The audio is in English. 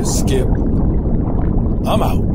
is, Skip. I'm out.